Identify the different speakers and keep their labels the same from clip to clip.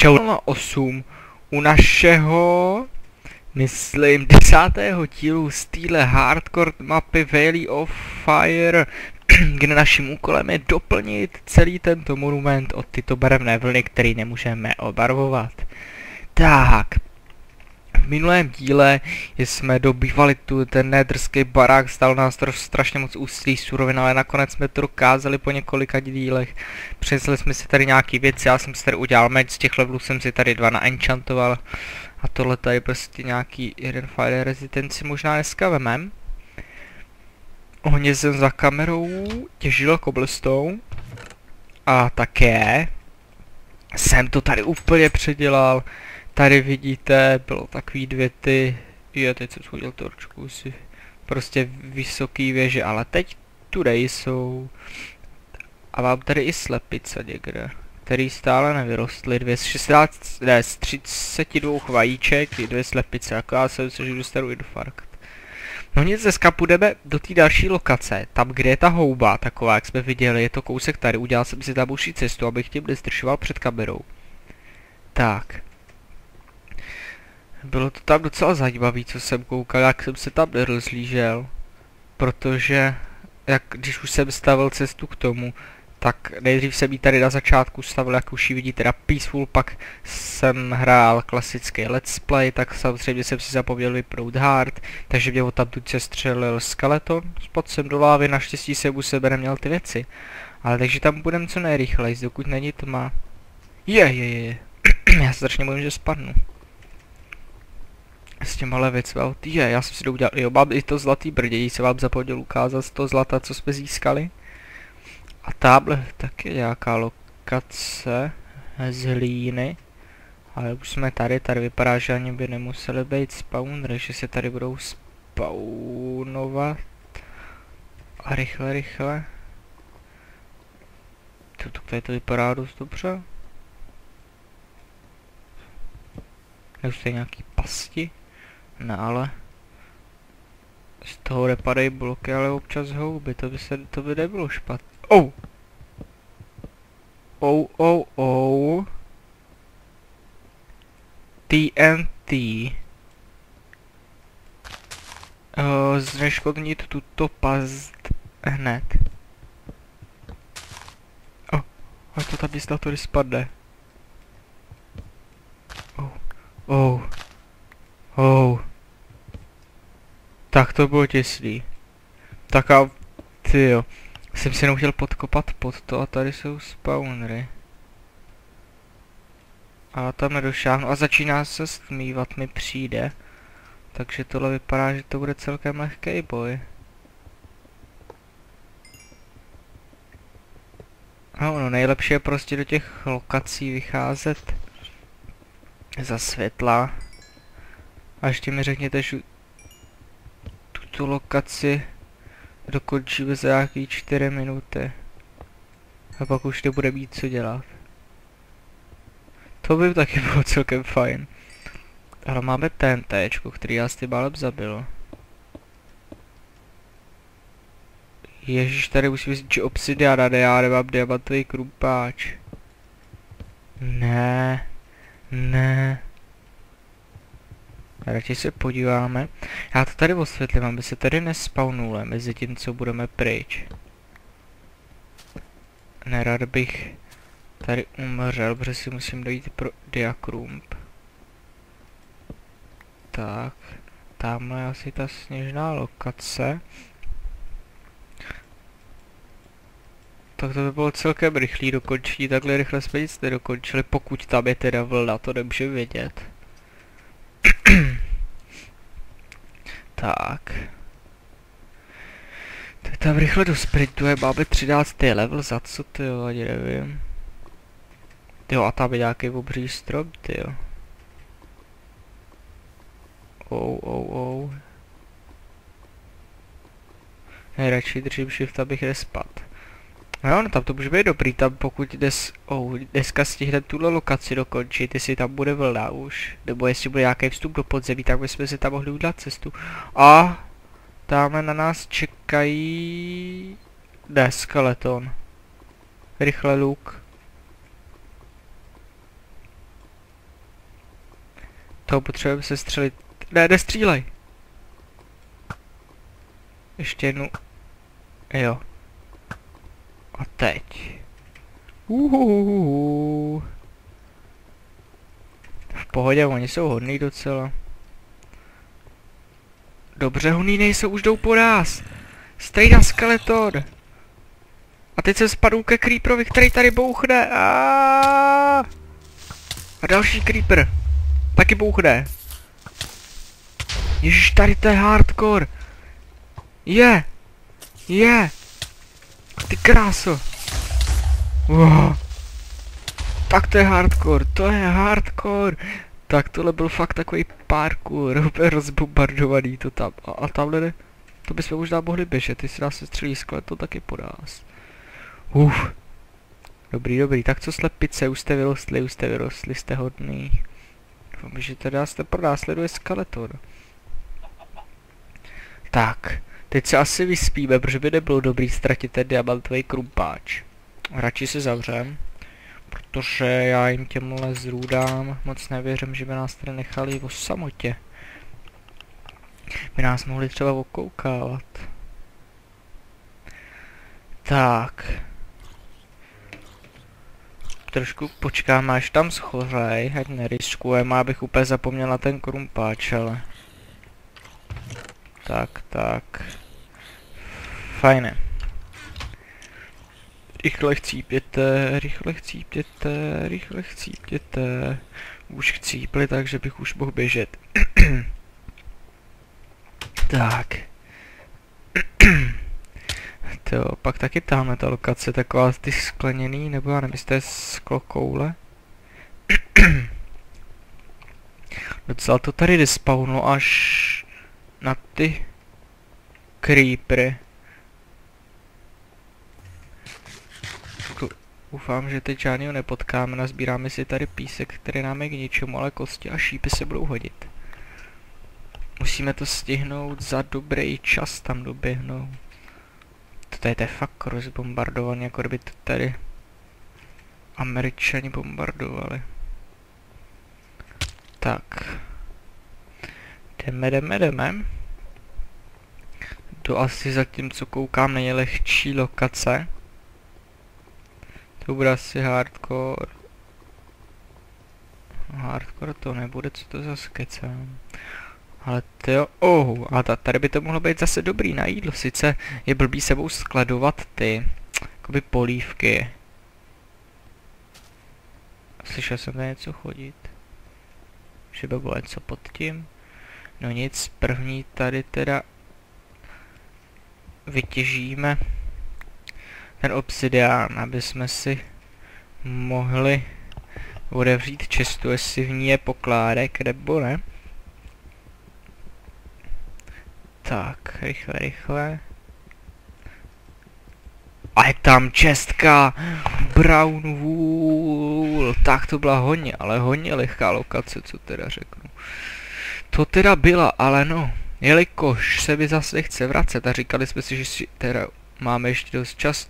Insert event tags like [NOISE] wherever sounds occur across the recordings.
Speaker 1: Čau na 8 u našeho, myslím, desátého dílu z téhle hardcore mapy Valley of Fire, kde naším úkolem je doplnit celý tento monument od tyto barevné vlny, který nemůžeme obarvovat. Tak, minulém díle jsme dobývali tu ten nedrský barák, stal nás to strašně moc úsilí surovin, ale nakonec jsme to dokázali po několika dílech. Přinesli jsme si tady nějaký věci, já jsem si tady udělal meč, z těch levelů jsem si tady dva naenchantoval. A tohle tady prostě nějaký jeden fire rezidenci možná dneska vemem. Ohně jsem za kamerou těžil cobblestone. A také jsem to tady úplně předělal. Tady vidíte, bylo takový dvě ty, jo, teď jsem schodil torčku si, prostě vysoký věže, ale teď tudy jsou. A mám tady i slepice někde, který stále nevyrostly, dvě z 16, ne, z 32 vajíček, dvě slepice, jako já jsem se, že dostanu infarkt. No nic, dneska půjdeme do té další lokace, tam kde je ta houba, taková jak jsme viděli, je to kousek tady, udělal jsem si tam uší cestu, abych tím nezdržoval před kamerou. Tak. Bylo to tam docela zajímavé, co jsem koukal, jak jsem se tam nerozlížel. Protože, jak když už jsem stavil cestu k tomu, tak nejdřív jsem ji tady na začátku stavil, jak už ji vidíte na Peaceful, pak jsem hrál klasický let's play, tak samozřejmě jsem si zapomněl vyprout hard, takže mě tam tu se střelil skeleton, spod jsem do lávy, naštěstí jsem u sebe neměl ty věci. Ale takže tam budem co nejrychleji, dokud není tma. Je, je, je, [CLEARS THROAT] já strašně bojím, že spadnu s těma věcmi. Je, já jsem si to udělal, jo, mám i to zlatý brdění, se vám zapomněl ukázat z toho zlata, co jsme získali. A táble taky nějaká lokace z hlíny. Ale už jsme tady, tady vypadá, že ani by nemuseli být spawnery, že se tady budou spawnovat. A rychle, rychle. To, to, to, to vypadá dost dobře. Nejsou nějaký pasti. Ne, ale z toho nepadají bloky, ale občas houby, to by se, to by nebylo špatné. Oh! Oh, oh, oh. TNT. Uh, zneškodnit tuto past hned. Oh, a to tady z tady spadne. Oh, oh, oh. Tak to bylo těsný. Tak a ty jo. Jsem si jenom chtěl podkopat pod to a tady jsou spawnery. A tam nedošáhnu a začíná se stmívat mi přijde. Takže tohle vypadá, že to bude celkem lehký boj. No, no nejlepší je prostě do těch lokací vycházet za světla. A ještě mi řekněte, že tu lokaci dokončíme za nějaký 4 minuty. A pak už nebude mít co dělat. To by taky bylo celkem fajn. Ale máme TNT, který já s tím málem zabil. Ježíš, tady musím říct, že obsidiana, ne, já nemám diamantový krumpáč. Ne, ne. Radši se podíváme. Já to tady osvětlím, aby se tady nespawnulo mezi tím, co budeme pryč. Nerad bych tady umřel, protože si musím dojít pro diakrump. Tak, tamhle asi ta sněžná lokace. Tak to by bylo celkem rychlý dokončení, takhle rychle jsme nic nedokončili, pokud tam je teda vlna, to nemůžu vědět. Tak. Tak tam rychle do sprintuje, máme 13. level, za co ty jo, ani nevím. Jo, a tam je nějaký obří strom, ty jo. Ou, ou, ou. Nejradši držím shift, abych nespad. No, no tam to může být dobrý, tam pokud dnes, oh, dneska stihneme tuhle lokaci dokončit, jestli tam bude vlna už, nebo jestli bude nějaký vstup do podzemí, tak bychom si tam mohli udělat cestu. A tamhle na nás čekají... Ne, skeleton. Rychle luk. To potřebujeme se střelit. Ne, nestřílej! Ještě jednu. Jo. A teď. Uhuhuhu. V pohodě, oni jsou hodný docela. Dobře, honí nejsou, už jdou po nás. Strejda skeleton. A teď se spadl ke creeperovi, který tady bouchne. A, A další creeper. Taky bouchne. Ježiš, tady to je hardcore. Je. Je. Ty kráso. Wow. Tak to je hardcore, to je hardcore. Tak tohle byl fakt takový parkour, úplně rozbombardovaný to tam. A, a tamhle ne, to bychom možná mohli běžet, jestli nás se střelí sklet, to taky po nás. Uf. Dobrý, dobrý, tak co slepice, už jste vyrostli, už jste vyrostli, jste hodný. Doufám, že teda jste pro následuje skeleton. Tak, teď se asi vyspíme, protože by nebylo dobrý ztratit ten diamantový krumpáč. Radši se zavřem. Protože já jim těmhle zrůdám moc nevěřím, že by nás tady nechali o samotě. By nás mohli třeba okoukávat. Tak. Trošku počkáme, až tam schořej, ať neriskujeme, abych úplně zapomněl na ten krumpáč, ale... Tak, tak. Fajné. Rychle chcípěte, rychle chcípěte, rychle chcípěte. Už chcípli, takže bych už mohl běžet. [CLEARS THROAT] tak. [CLEARS THROAT] to pak taky tamhle ta lokace, taková ty skleněný, nebo já nevím, jestli to je sklo koule. [CLEARS THROAT] Docela to tady despawnu až na ty creepery. Doufám, že teď žádného nepotkáme, nazbíráme si tady písek, který nám je k ničemu, ale kosti a šípy se budou hodit. Musíme to stihnout za dobrý čas tam doběhnout. To tady je fakt rozbombardovaný, jako kdyby to tady Američani bombardovali. Tak. Jdeme, jdeme, jdeme. To asi zatím, co koukám, nejlehčí lokace. To bude asi hardcore. Hardcore to nebude, co to za skecám. Ale to jo, oh, a tady by to mohlo být zase dobrý na jídlo, sice je blbý sebou skladovat ty, jakoby polívky. Slyšel jsem tady něco chodit. Že by bylo něco pod tím. No nic, první tady teda vytěžíme ten obsidián, aby jsme si mohli odevřít čestu, jestli v ní je pokládek, nebo ne. Tak, rychle, rychle. A je tam čestka! Brown wool! Tak to byla hodně, ale hodně lehká lokace, co teda řeknu. To teda byla, ale no, jelikož se mi zase chce vracet a říkali jsme si, že si teda máme ještě dost času,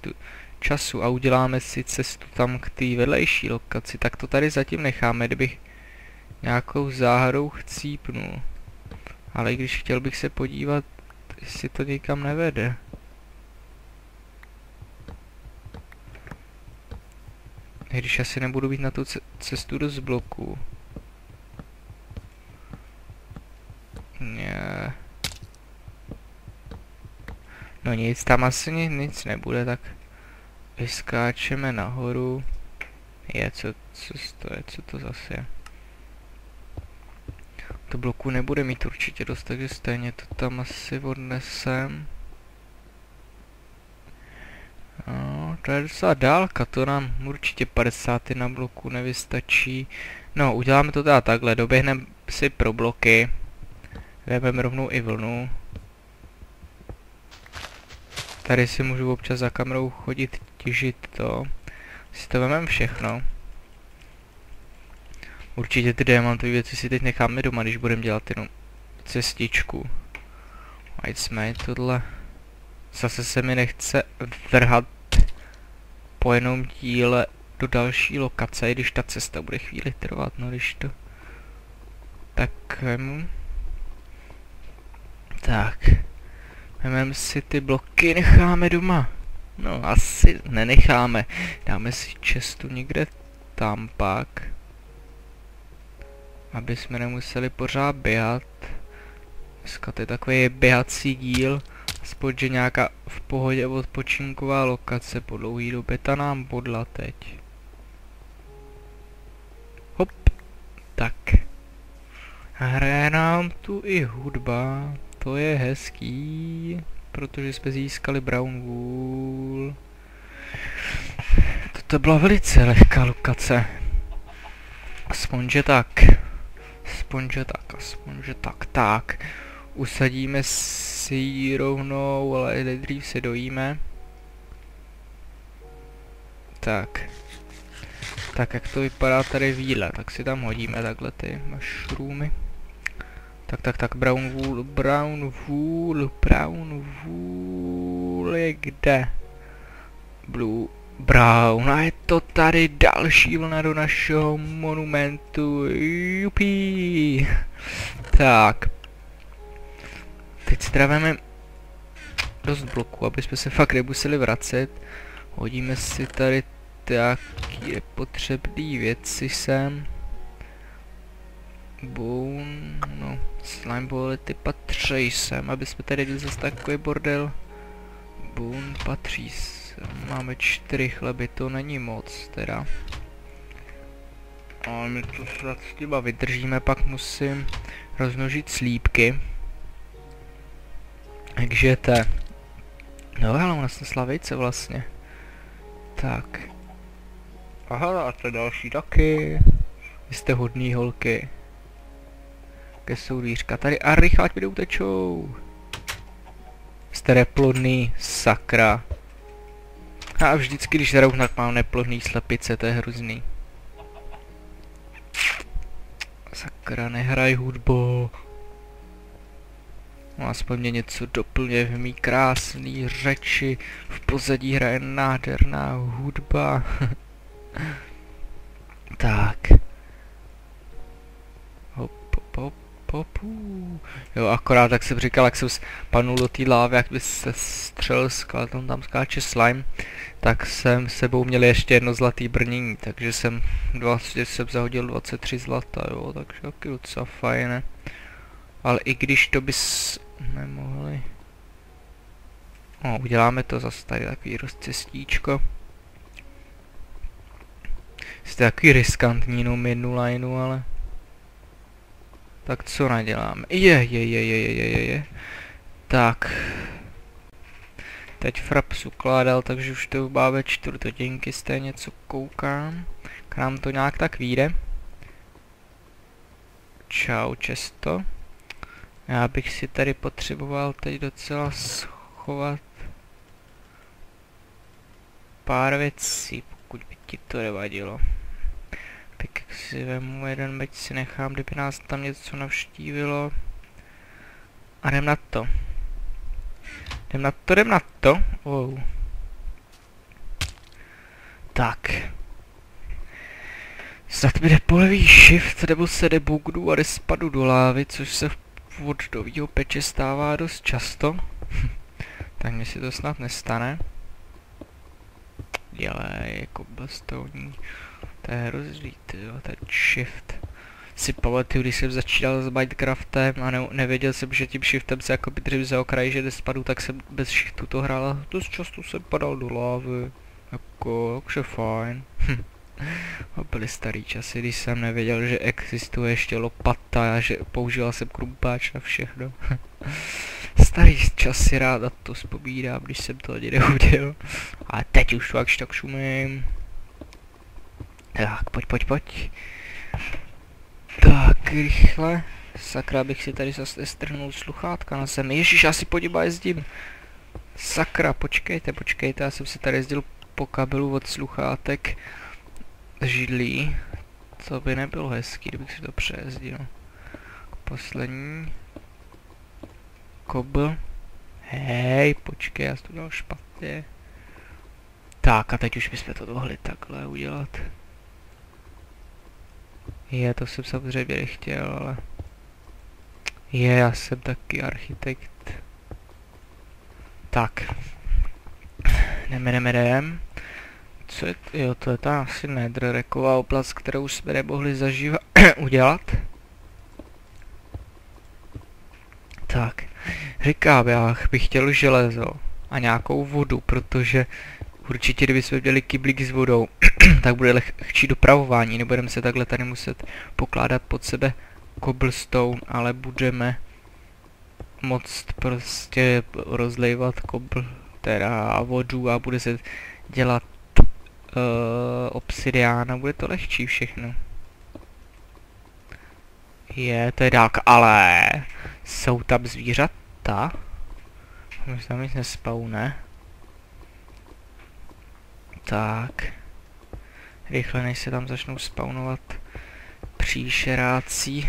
Speaker 1: času a uděláme si cestu tam k té vedlejší lokaci, tak to tady zatím necháme, kdybych nějakou záhadou chcípnul. Ale když chtěl bych se podívat, jestli to nikam nevede. Když asi nebudu být na tu cestu dost bloků. No nic, tam asi nic nebude, tak vyskáčeme nahoru. Je, co, co to je, co to zase je? To bloku nebude mít určitě dost, takže stejně to tam asi odnesem. No, to je docela dálka, to nám určitě 50 na bloku nevystačí. No, uděláme to teda takhle, doběhneme si pro bloky. Vezmeme rovnou i vlnu. Tady si můžu občas za kamerou chodit, těžit to. Si to vememe všechno. Určitě ty diamantové věci si teď necháme doma, když budeme dělat jenom cestičku. Ať jsme tohle. Zase se mi nechce vrhat po jenom díle do další lokace, když ta cesta bude chvíli trvat, no když to Tak vemu. Tak. Vememe si ty bloky, necháme doma. No, asi nenecháme. Dáme si čestu někde tam pak. Aby jsme nemuseli pořád běhat. Dneska to je takový běhací díl. Aspoň, že nějaká v pohodě odpočinková lokace po dlouhý době, ta nám bodla teď. Hop. Tak. Hraje nám tu i hudba. To je hezký, protože jsme získali brown wool. To byla velice lehká lokace. Aspoň, že tak. Aspoň, že tak, aspoň, že tak, tak. Usadíme si ji rovnou, ale nejdřív se dojíme. Tak. Tak jak to vypadá tady v jídle, tak si tam hodíme takhle ty mushroomy. Tak, tak, tak, brown wool, brown wool, brown wool je kde? Blue, brown, a je to tady další vlna do našeho monumentu, jupí. Tak. Teď stravíme dost bloků, aby jsme se fakt nemuseli vracet. Hodíme si tady taky potřebné věci sem. Bone, no, slime ty patří sem, aby jsme tady měli zase takový bordel. Bone patří sem, máme čtyři chleby, to není moc teda. Ale my to snad s těma vydržíme, pak musím rozmnožit slípky. Takže to. No ale u nás slavice vlastně. Tak. Aha, a to další taky. Vy jste hodný holky ke soudířka. Tady a rychle, ať mi utečou. Jste neplodný, sakra. A vždycky, když tak mám neplodný slepice, to je hrozný. Sakra, nehraj hudbo. No aspoň mě něco doplně v mý krásný řeči. V pozadí hraje nádherná hudba. [LAUGHS] tak. Hop, hop, hop popu. Jo, akorát tak jsem říkal, jak jsem spanul do té lávy, jak by se střelil skeleton, tam skáče slime, tak jsem sebou měl ještě jedno zlatý brnění, takže jsem, vlastně jsem zahodil 23 zlata, jo, takže taky docela fajné. Ale i když to bys nemohli... No, uděláme to zase tady takový rozcestíčko. Jste takový riskantní, no lineu, ale... Tak co naděláme? Je, je, je, je, je, je, je. Tak. Teď fraps ukládal, takže už to má ve čtvrtotinky stejně co koukám. K nám to nějak tak vyjde. Čau, često. Já bych si tady potřeboval teď docela schovat pár věcí, pokud by ti to nevadilo si vemu jeden meč si nechám, kdyby nás tam něco navštívilo. A jdem na to. Jdem na to, jdem na to. Wow. Tak. Snad mi jde polevý shift, nebo se debugnu a jde spadu do lávy, což se v vodovýho peče stává dost často. [LAUGHS] tak mi si to snad nestane. Dělej, jako bastovní. To je hrozný, tyjo, ten shift. Si pamatuju, když jsem začínal s Minecraftem a ne, nevěděl jsem, že tím shiftem se jako dřív za okraj, že nespadu, tak jsem bez shiftu to hrál a dost často jsem padal do lávy. Jako, takže fajn. a byly starý časy, když jsem nevěděl, že existuje ještě lopata a že používal jsem krumpáč na všechno. [LAUGHS] starý časy rád na to vzpomínám, když jsem to ani neudělal. A teď už fakt tak šumím. Tak, pojď, pojď, pojď. Tak, rychle. Sakra, bych si tady zase strhnul sluchátka na zemi. Ježíš, já si podíba jezdím. Sakra, počkejte, počkejte, já jsem si tady jezdil po kabelu od sluchátek židlí. To by nebylo hezký, kdybych si to přejezdil. Poslední. Kobl. Hej, počkej, já to dal špatně. Tak a teď už bychom to mohli takhle udělat. Je, to jsem samozřejmě nechtěl, ale Je, já jsem taky architekt. Tak. Jdeme, jdeme, jdeme. Co je, jo, to je ta asi nedrereková oblast, kterou jsme nemohli zažívat, [COUGHS] udělat. Tak, říkám, já bych chtěl železo a nějakou vodu, protože určitě kdybychom měli kyblík s vodou, [CLEARS THROAT] tak bude lehčí dopravování, nebudeme se takhle tady muset pokládat pod sebe cobblestone, ale budeme moc prostě rozlejvat kobl, teda vodu a bude se dělat uh, obsidián a bude to lehčí všechno. Je, to je dálka, ale jsou tam zvířata? Tam nic nespawne. Tak. Rychle, než se tam začnou spawnovat příšeráci.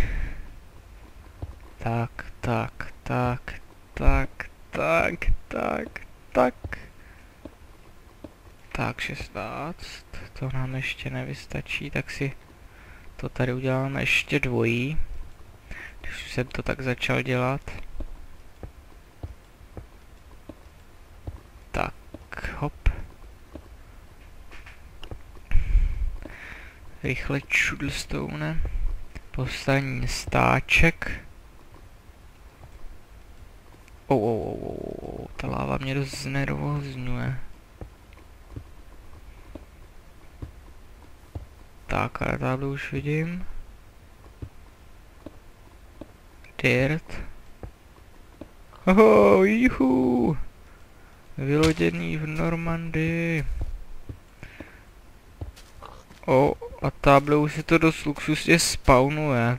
Speaker 1: Tak, tak, tak, tak, tak, tak, tak. Tak, 16. To nám ještě nevystačí, tak si to tady uděláme ještě dvojí. Když jsem to tak začal dělat. Tak, hop. Rychle čudlstone. Postavení stáček. Oh, oh, oh, oh, ta láva mě dost znervozňuje. Tak, ale tady už vidím. Dirt. Oho, juhu. Vyloděný v Normandii. O, a táble už si to dost luxusně spawnuje.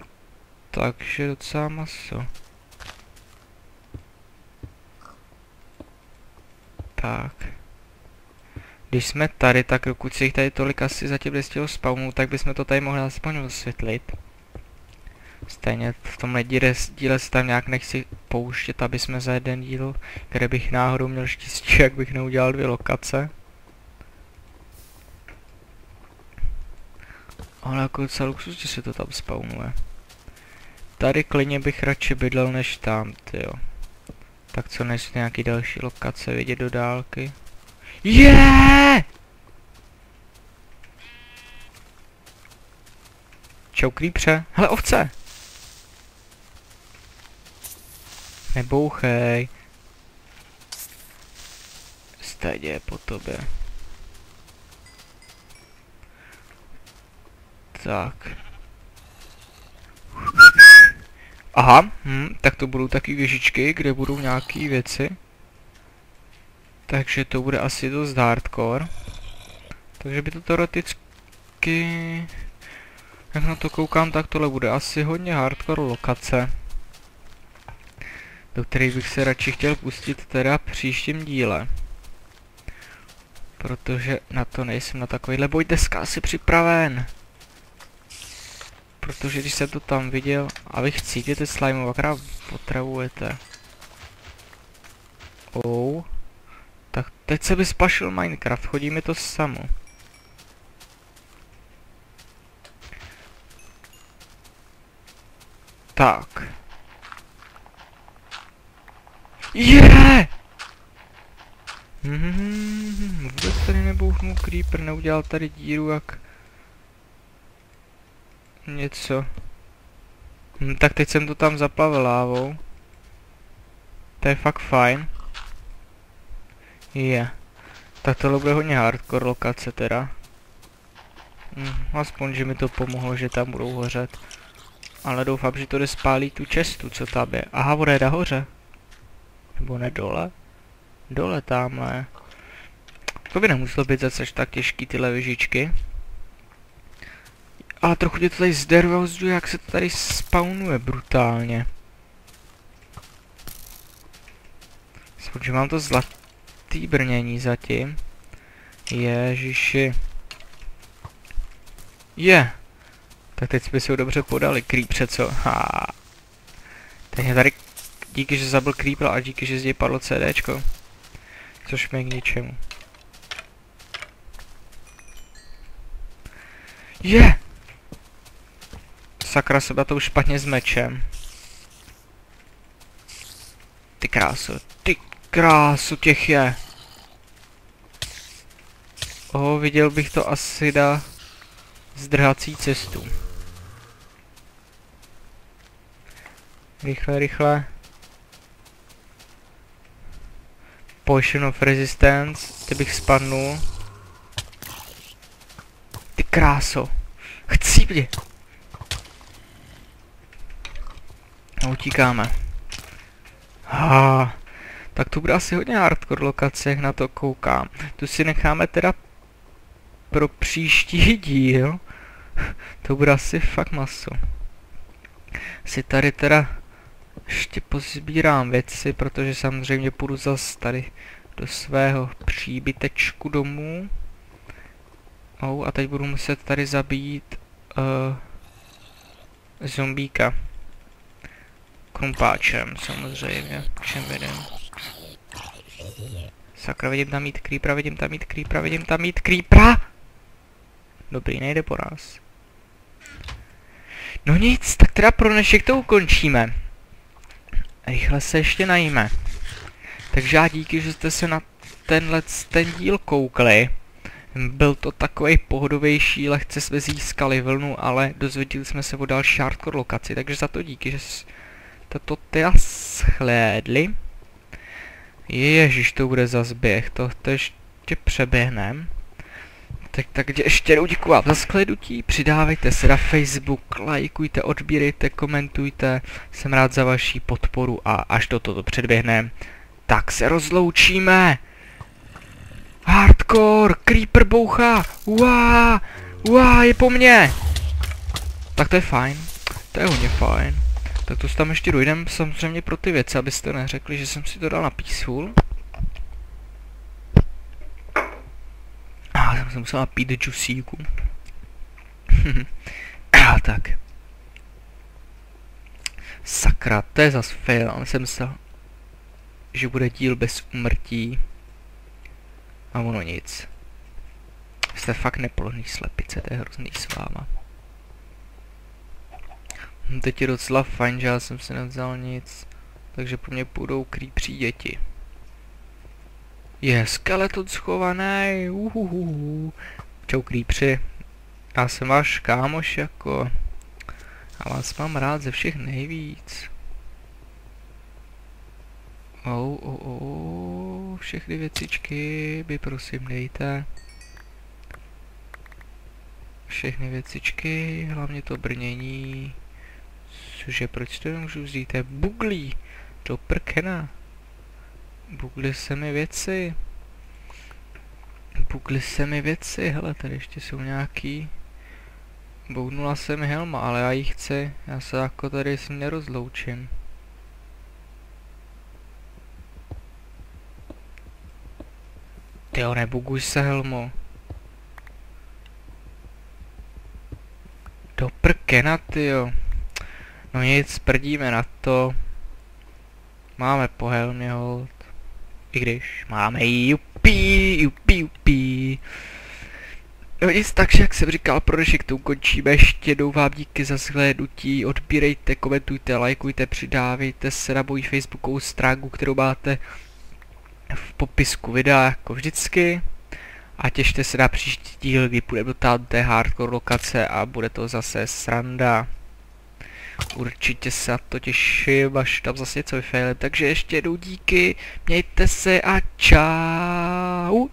Speaker 1: Takže docela maso. Tak. Když jsme tady, tak dokud si jich tady tolik asi zatím nestihlo spawnout, tak bychom to tady mohli aspoň osvětlit. Stejně v tomhle díle, díle se tam nějak nechci pouštět, aby jsme za jeden díl, kde bych náhodou měl štěstí, [LAUGHS] jak bych neudělal dvě lokace. Ale jako docela luxus, že se to tam spawnuje. Tady klidně bych radši bydlel než tam, jo. Tak co než nějaký další lokace vidět do dálky. Je! Yeah! Čau, creepře. Hele, ovce! Nebouchej. Stejně po tobě. Tak. Aha, hm, tak to budou taky věžičky, kde budou nějaký věci. Takže to bude asi dost hardcore. Takže by to teoreticky... Jak na to koukám, tak tohle bude asi hodně hardcore lokace do kterých bych se radši chtěl pustit teda příštím díle. Protože na to nejsem na takovýhle boj dneska asi připraven. Protože když jsem to tam viděl a vy chcíte slime, akorát potravujete. Oh. Tak teď se by spašil Minecraft, chodí mi to samo. Tak. Je! Yeah! Hmm, vůbec tady nebouchnul creeper, neudělal tady díru jak... Něco. Hm, tak teď jsem to tam zaplavil lávou. To je fakt fajn. Je. Yeah. Tak tohle bude hodně hardcore lokace teda. Hm, aspoň, že mi to pomohlo, že tam budou hořet. Ale doufám, že to jde spálí tu čestu, co tam je. Aha, voda je nahoře. Nebo ne dole? Dole tamhle. To by nemuselo být zase tak těžký tyhle věžičky. Ale trochu tě to tady zdervozňuje, jak se to tady spawnuje brutálně. Aspoň, že mám to zlatý brnění zatím. Ježiši. Je. Yeah. Tak teď jsme si ho dobře podali, creepře, co? Ha. Teď je tady Díky, že zabil Creeper a díky, že z něj padlo CDčko. Což mi k ničemu. Je! Yeah! Sakra, sebe to už špatně s mečem. Ty kráso, ty kráso, těch je. O, viděl bych to asi na zdrhací cestu. Rychle, rychle. Potion of Resistance, ty bych spadnul. Ty kráso. Chcípně. A utíkáme. Ha, tak tu bude asi hodně hardcore lokace, jak na to koukám. Tu si necháme teda pro příští [LAUGHS] díl. to bude asi fakt maso. Si tady teda ještě pozbírám věci, protože samozřejmě půjdu zase tady do svého příbytečku domů. Oh, a teď budu muset tady zabít uh, zombíka. Krumpáčem, samozřejmě, všem vidím. Sakra, vidím tam mít creepera, vidím tam mít creepera, vidím tam mít creepera! Dobrý, nejde po nás. No nic, tak teda pro dnešek to ukončíme. Rychle se ještě najíme. Takže já díky, že jste se na tenhle ten díl koukli. Byl to takový pohodovější, lehce jsme získali vlnu, ale dozvěděli jsme se o další hardcore lokaci, takže za to díky, že jste to teda shlédli. Ježiš, to bude zas běh, to, to ještě přeběhnem. Tak, tak ještě jednou děkuji vám za shlednutí, přidávejte se na Facebook, lajkujte, odbírejte, komentujte, jsem rád za vaši podporu a až do toto předběhne, tak se rozloučíme. Hardcore, Creeper boucha, uá, uá, je po mně. Tak to je fajn, to je hodně fajn. Tak to tam ještě dojdem samozřejmě pro ty věci, abyste neřekli, že jsem si to dal na peaceful. jsem musela pít džusíku. [LAUGHS] A tak. Sakra, to je zas fail, ale jsem myslel, že bude díl bez umrtí. A ono nic. Jste fakt nepoložný slepice, to je hrozný s váma. Hm, teď je docela fajn, že já jsem si nevzal nic. Takže po mně půjdou krýpří děti. Je skeleton schovaný. Uhuhu. Čau creepři. Já jsem váš kámoš jako. A vás mám rád ze všech nejvíc. Oh, oh, oh, všechny věcičky by prosím dejte. Všechny věcičky, hlavně to brnění. Cože, proč to nemůžu vzít? To je buglí. To prkena. Bugly se mi věci. Bugly se mi věci. Hele, tady ještě jsou nějaký... Boudnula se mi helma, ale já ji chci. Já se jako tady s ní nerozloučím. Tyjo, nebuguj se helmo. Do prkena, tyjo. No nic, prdíme na to. Máme po helmě hold. I když máme jupí, jupí, jupí. No nic, takže jak jsem říkal, pro dnešek to ukončíme. Ještě jednou vám díky za shlédnutí. Odbírejte, komentujte, lajkujte, přidávejte se na moji facebookovou stránku, kterou máte v popisku videa, jako vždycky. A těšte se na příští díl, kdy půjdeme do té hardcore lokace a bude to zase sranda. Určitě se na to těším, až tam zase něco vyfejlím. Takže ještě jednou díky, mějte se a čau.